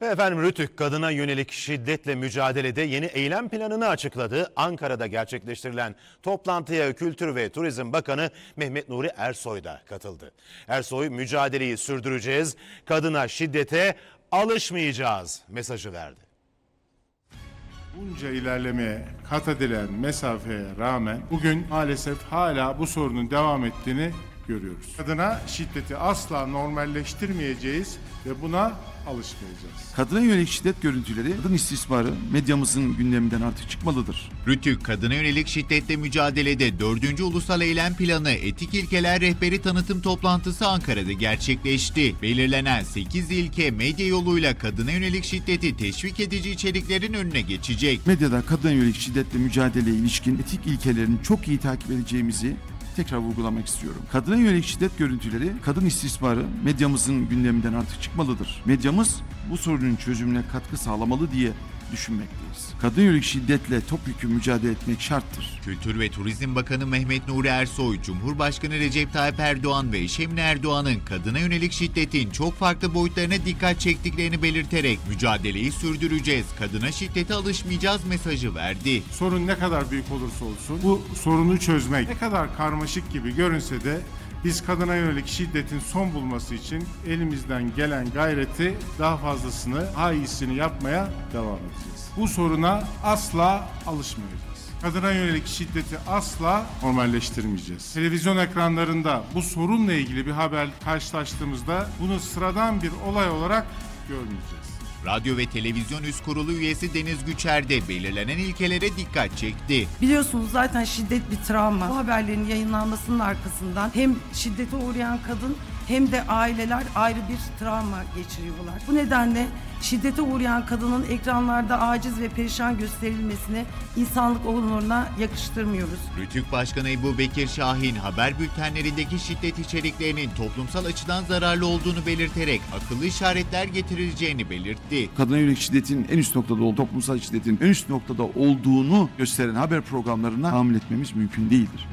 Ve efendim Rütük kadına yönelik şiddetle mücadelede yeni eylem planını açıkladı. Ankara'da gerçekleştirilen toplantıya Kültür ve Turizm Bakanı Mehmet Nuri Ersoy da katıldı. Ersoy mücadeleyi sürdüreceğiz, kadına şiddete alışmayacağız mesajı verdi. Bunca ilerlemeye kat edilen mesafeye rağmen bugün maalesef hala bu sorunun devam ettiğini görüyoruz. Kadına şiddeti asla normalleştirmeyeceğiz ve buna alışmayacağız. Kadına yönelik şiddet görüntüleri, kadın istismarı medyamızın gündeminden artık çıkmalıdır. Rütük kadına yönelik şiddetle mücadelede 4. Ulusal Eylem Planı Etik İlkeler Rehberi Tanıtım Toplantısı Ankara'da gerçekleşti. Belirlenen 8 ilke medya yoluyla kadına yönelik şiddeti teşvik edici içeriklerin önüne geçecek. Medyada kadına yönelik şiddetle mücadeleye ilişkin etik ilkelerini çok iyi takip edeceğimizi tekrar vurgulamak istiyorum. Kadına yönelik şiddet görüntüleri, kadın istismarı medyamızın gündeminden artık çıkmalıdır. Medyamız bu sorunun çözümüne katkı sağlamalı diye düşünmekteyiz. Kadına yönelik şiddetle topyekun mücadele etmek şarttır. Kültür ve Turizm Bakanı Mehmet Nuri Ersoy, Cumhurbaşkanı Recep Tayyip Erdoğan ve eşi Emine Erdoğan'ın kadına yönelik şiddetin çok farklı boyutlarına dikkat çektiklerini belirterek mücadeleyi sürdüreceğiz, kadına şiddete alışmayacağız mesajı verdi. Sorun ne kadar büyük olursa olsun bu sorunu çözmek ne kadar karmaşık gibi görünse de biz kadına yönelik şiddetin son bulması için elimizden gelen gayreti daha fazlasını, daha iyisini yapmaya devam edeceğiz. Bu soruna asla alışmayacağız. Kadına yönelik şiddeti asla normalleştirmeyeceğiz. Televizyon ekranlarında bu sorunla ilgili bir haber karşılaştığımızda bunu sıradan bir olay olarak görmeyeceğiz. Radyo ve Televizyon Üst Kurulu üyesi Deniz Güçer de belirlenen ilkelere dikkat çekti. Biliyorsunuz zaten şiddet bir travma. Bu haberlerin yayınlanmasının arkasından hem şiddete uğrayan kadın hem de aileler ayrı bir travma geçiriyorlar. Bu nedenle şiddete uğrayan kadının ekranlarda aciz ve perişan gösterilmesini insanlık onuruna yakıştırmıyoruz. Rütük Başkanı Ebu Bekir Şahin haber bültenlerindeki şiddet içeriklerinin toplumsal açıdan zararlı olduğunu belirterek akıllı işaretler getirileceğini belirtti. Kadına yönelik şiddetin en üst noktada olduğu, toplumsal şiddetin en üst noktada olduğunu gösteren haber programlarına tahammül etmemiz mümkün değildir.